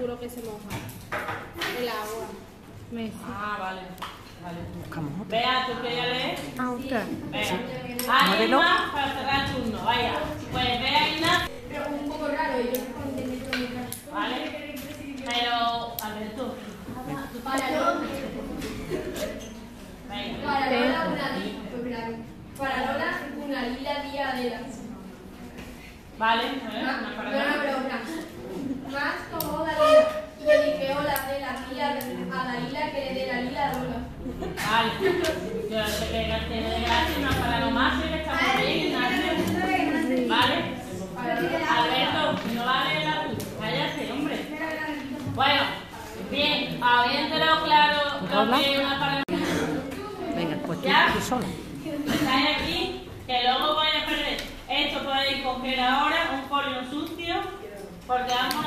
seguro que se moja. El agua. Messi. Ah, vale. Vale. Buscamos otra. Vea, ¿tú querías leer? Ah, otra. Venga. Sí. ¿Alguien Muévelo. más para cerrar el turno? Vaya. Pues vea, Ignacio. Pero un poco raro, yo con electrónica. Vale. Pero, Alberto. Para Lola, para Lola una lila. pues. Para Lola una lila diadera. Vale, ¿eh? Una No, para no, más. pero una. Más como Dalila. Y de la lila a Dalila que le dé la lila a Lola. Vale. Yo sé que tiene de gracia una para lo más que está por ahí, Ignacio. Vale. Alberto, no vale la luz. Cállate, hombre. Bueno, bien, habiéndolo claro lo que es una para Venga, pues tú, ¿Ya? tú sola. estáis aquí, que luego voy a perder. Esto podéis coger ahora un folio sucio, porque vamos